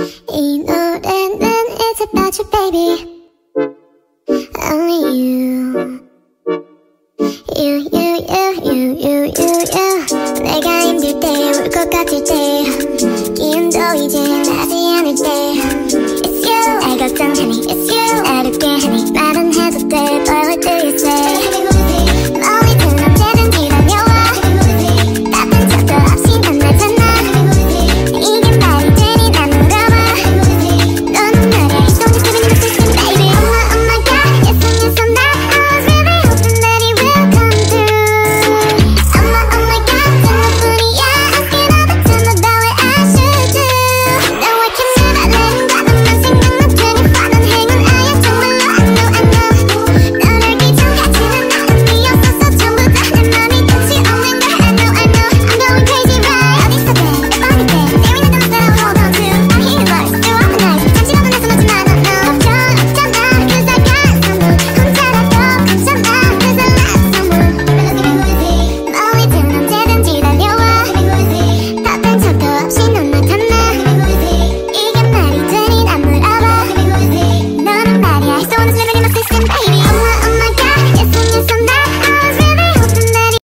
You know that then it's about you, baby. Only you. You, you, you, you, you, you, you. 내가 힘들 때, 울것 같을 때 기운도 이제 나지 않을 때 It's you 알걱정 honey. It's you 어렵게 하니